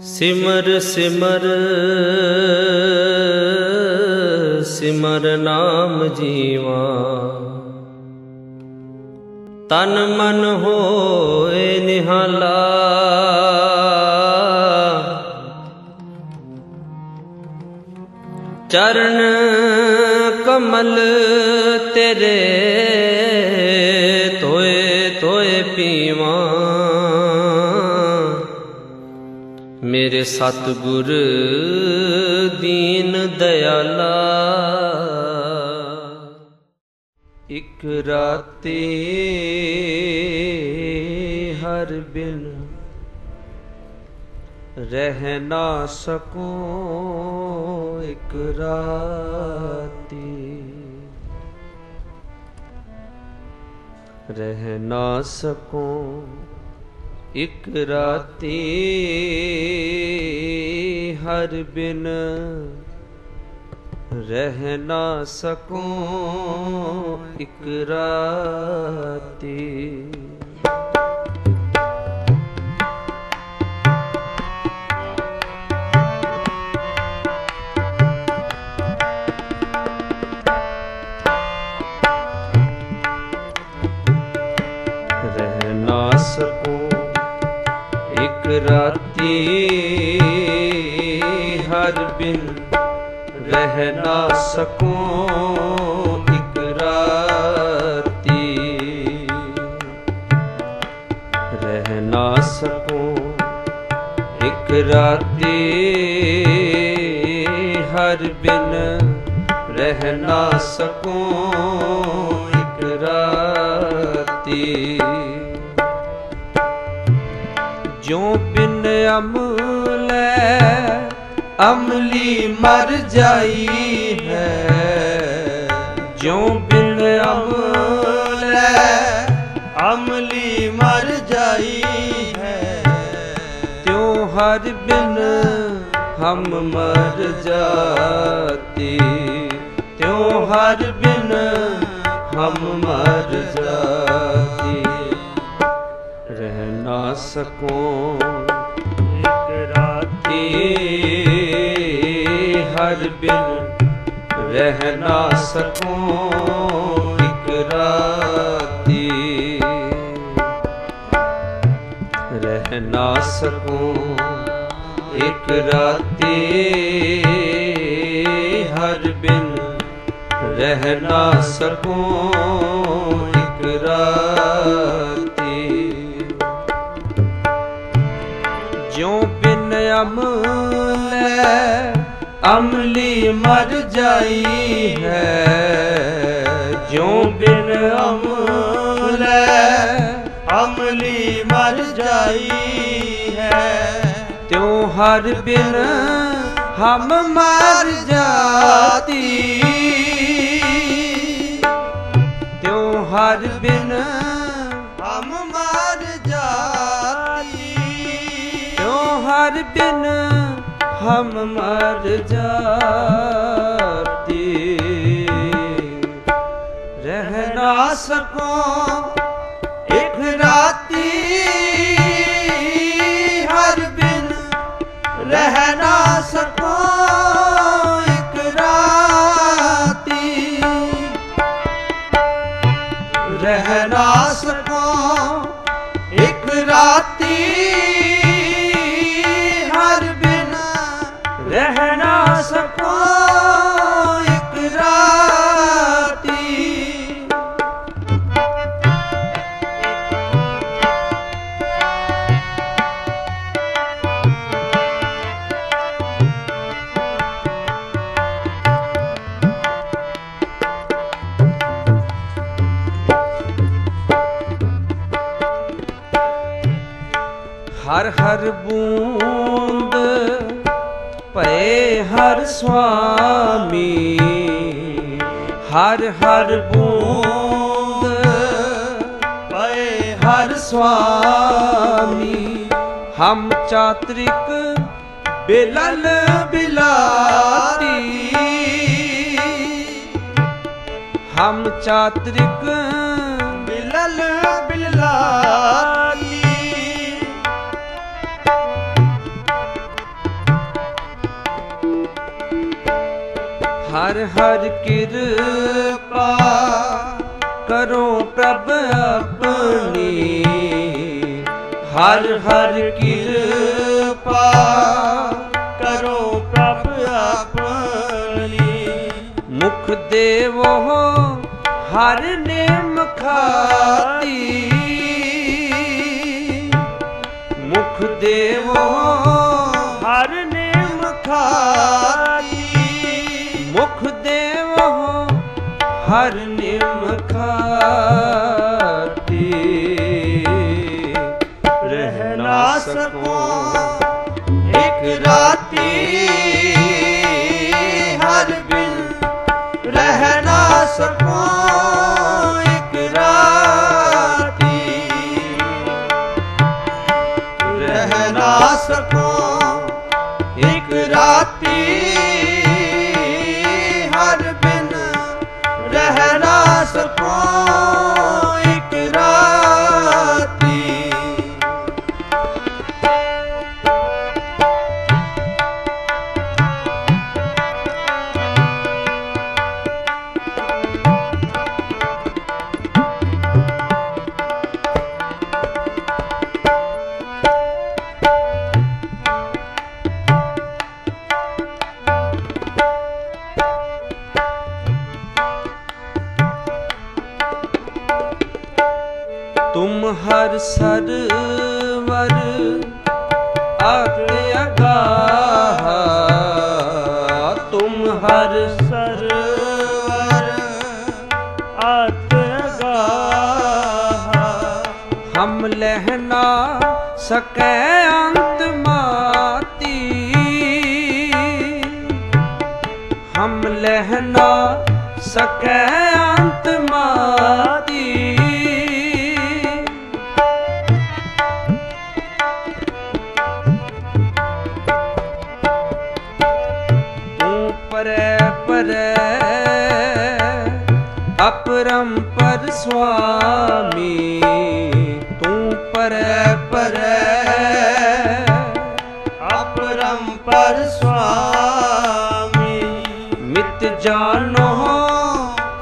ਸਿਮਰ ਸਿਮਰ ਸਿਮਰ ਨਾਮ ਜੀਵਾ। ਤਨ ਮਨ ਹੋਏ ਨਿਹਾਲਾ। ਚਰਨ ਕਮਲ ਤੇਰੇ ਮੇਰੇ ਸਤਿਗੁਰ ਦੀਨ ਦਇਆਲਾ ਇਕ ਰਾਤੇ ਹਰ ਬਿਨ ਰਹਿ ਨਾ ਸਕੂੰ, ਇਕ ਰਾਤੀ ਰਹਿ ਨਾ ਸਕੂੰ। ਇਕ ਰਾਤੀ ਹਰ ਬਿਨ ਰਹਿ ਨਾ ਸਕੂੰ ਇਕ ਰਾਤੀ ਰਾਤੀ ਹਰ ਬਿਨ ਰਹਿ ਨਾ ਸਕੂੰ ਇਕ ਰਾਤੀ। ਰਹਿ ਨਾ ਸਕੂੰ ਇਕ ਰਾਤੀ ਹਰ ਬਿਨ ਰਹਿ ਨਾ ਸਕੂੰ ਜੋ ਬਿਨ ਅਮਲੈ ਅਮਲੀ ਮਰ ਜਾਈ ਹੈ। ਜੋ ਬਿਨ ਅਮਲੇ ਅਮਲੀ ਮਰ ਜਾਈ ਹੈ। ਤਿਉ ਹਰ ਬਿਨ ਹਮ ਮਰ ਜਾਤੀ, ਤਿਉ ਹਰ ਬਿਨ ਹਮ ਮਰ ਜਾਤੀ। ਸਕੂੰ। ਇਕ ਰਾਤੀ ਹਰ ਬਿਨ ਰਹਿ ਨਾ ਸਕੂੰ। ਇਕ ਰਾਤੀ ਰਹਿ ਨਾ ਸਕੂੰ। ਇਕ ਰਾਤੀ ਹਰ ਬਿਨ ਰਹਿ ਨਾ ਸਕੂੰ। ਇਕ ਰਾਤੀ ਬਿਨ ਅਮਲੇ ਅਮਲੀ ਮਰ ਜਾਈ ਹੈ। ਜਿਉ ਬਿਨ ਅਮਲੇ ਅਮਲੀ ਮਰ ਜਾਈ ਹੈ। ਤਿਉ ਹਰ ਬਿਨ ਹਮ ਮਰ ਜਾਤੀ। ਤਿਉ ਹਰ ਬਿਨ ਤਿਉ ਹਰ ਬਿਨ ਹਮ ਮਰ ਜਾਤੀ ਰਹਿ ਨਾ ਸਕੋ ਇੱਕ ਰਾਤੀ ਹਰ ਬਿਨ ਰਹਿ ਨਾ ਸਕੋ ਇੱਕ ਰਾਤੀ ਰਹਿ ਨਾ ਸਕੋ ਹਰ ਹਰ ਬੂੰਦ ਭਏ ਹਰ ਸੁਆਮੀ। ਹਰ ਹਰ ਬੂੰਦ ਪਏ ਹਰ ਸੁਆਮੀ। ਹਮ ਚਾਤ੍ਰਿਕ ਬਿਲਲ ਬਿਲਾਤੀ। ਹਮ ਚਾਤ੍ਰਿਕ ਬਿਲਲ ਬਿਲਾਤੀ। ਹਰ ਹਰ ਕਿਰਪਾ ਕਰੋ ਪ੍ਰਭ ਆਪਣੀ। ਹਰ ਹਰ ਕਿਰਪਾ ਕਰੋ ਪ੍ਰਭ ਆਪਣੀ। ਮੁਖ ਦੇਵੋ ਹਰ ਨੇਮ ਖਾਤੀ। ਮੁਖ ਦੇਵੋ ਹਰ ਨੇਮ ਖਾਤੀ ਰਹਿ ਨਾ ਸਕੋ ਇੱਕ ਰਾਤੀ। ਸਕੈ ਅੰਤ ਮਾਤੀ। ਹਮ ਲਹਿ ਨਾ ਸਕੈ ਅੰਤ ਮਾਤੀ। ਤੂੰ ਪਰੈ ਪਰੈ ਅਪਰੰਪਰ ਸੁਆਮੀ, ਤੂੰ ਪਰੈ ਪਰੈ। ਅਪਰੰਪਰ ਸੁਆਮੀ ਮਿਤ ਜਾਨੋ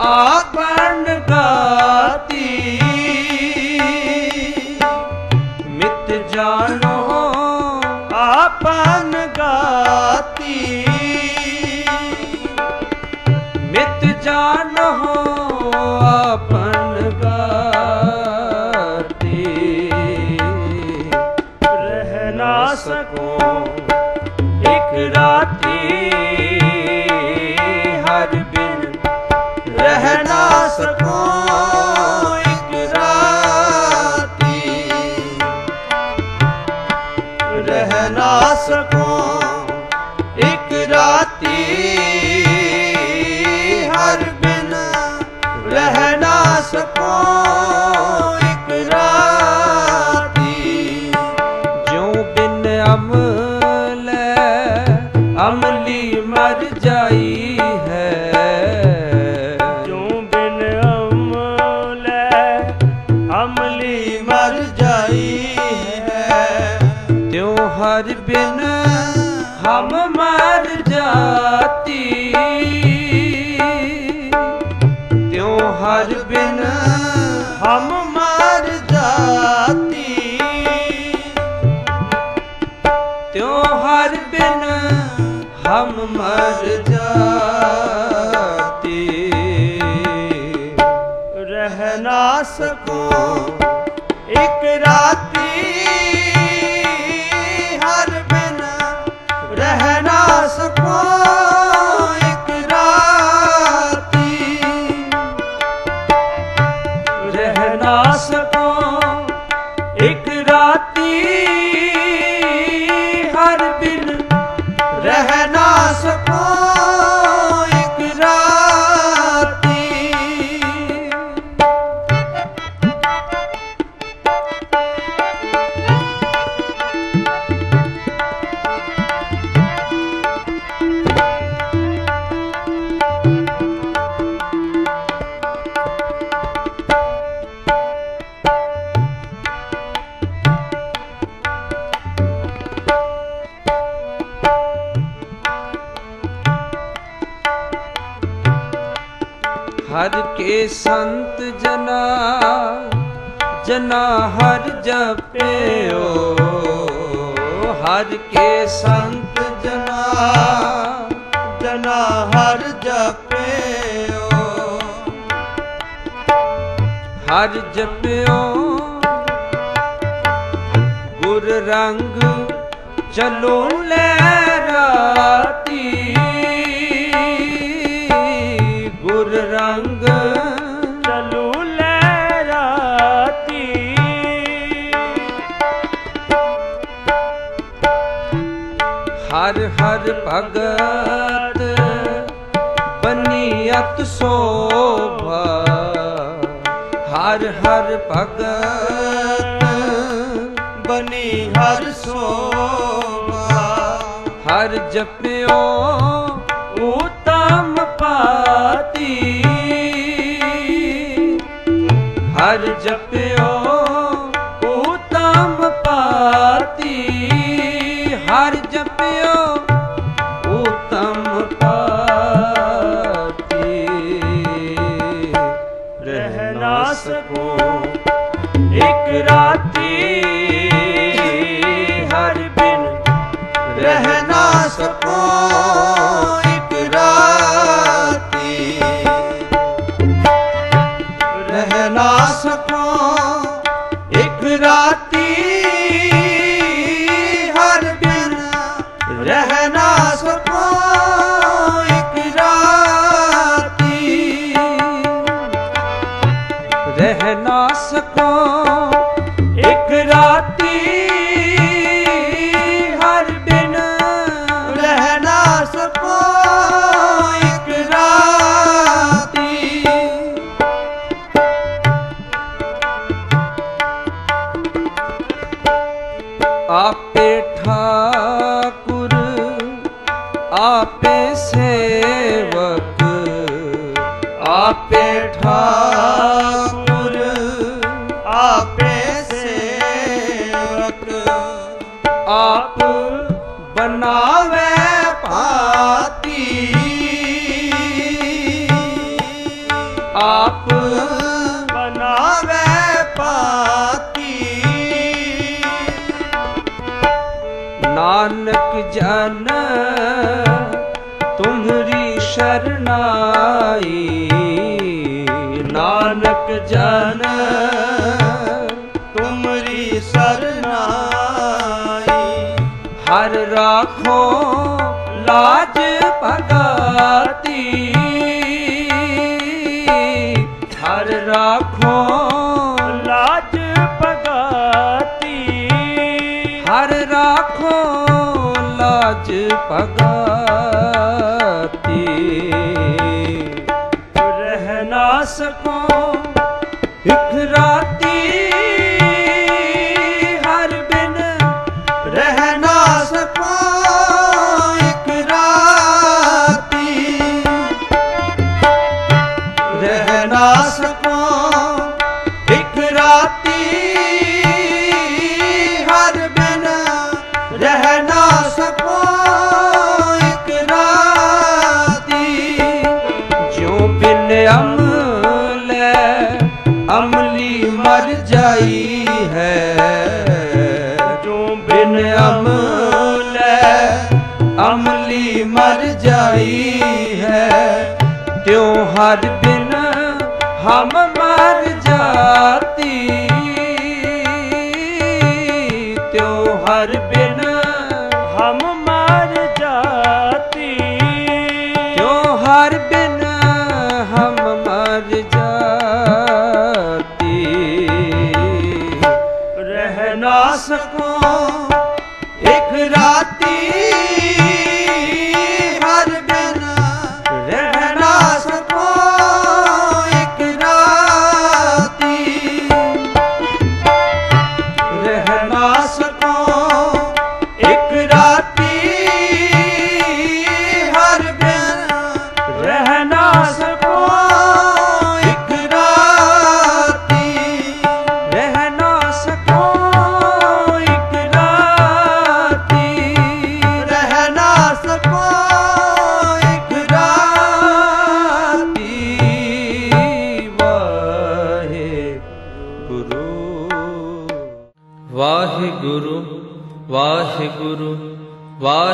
ਆਪਨ ਗਾਤੀ। ਮਿਤ ਜਾਨੋ ਆਪਨ ਗਾਤੀ। ਮਿਤ ਜਾਨੋ ਰਹਿ ਨਾ ਸਕੋ। ਤਿਉ ਹਰ ਬਿਨ ਹਮ ਮਰ ਜਾਤੀ। ਤਿਉ ਹਰ ਬਿਨ ਹਮ ਮਰ ਜਾਤੀ। ਤਿਉ ਹਰ ਬਿਨ ਹਮ ਮਰ ਜਾਤੀ। ਰਹਿ ਨਾ ਸਕੋ ਇੱਕ ਜਨਾ ਹਰ ਜਪਿਓ, ਹਰ ਕੇ ਸੰਤ ਜਨਾ। ਜਨਾ ਹਰ ਜਪਿਓ ਹਰ ਜਪਿਓ। ਗੁਰ ਰੰਗ ਚਲੋ ਲੈ ਰਾਤ ਹਰ ਹਰ ਭਗਤ ਬਨੀਅਤ ਸੋਭਾ। ਹਰ ਹਰ ਭਗਤ ਬਨੀ ਹਰ ਸੋਭਾ। ਹਰ ਜਪਿਓ ਉਤਮ ਪਾਤੀ। ਹਰ ਜਪਿਓ ਆਪ ਬਣਾਵੇ ਪਾਤੀ। ਨਾਨਕ ਜਨ ਤੁਮਰੀ ਸ਼ਰਨਾਈ। ਨਾਨਕ ਜਨ ਤੁਮਰੀ ਸਰਨਾਈ। ਹਰ ਰਾਖੋ ਲਾਜ ਭਗਤੀ। ਮਰ ਜਾਈ ਹੈ। ਤਿਉ ਹਰ ਬਿਨ ਹਮ ਮਰ ਜਾਤ।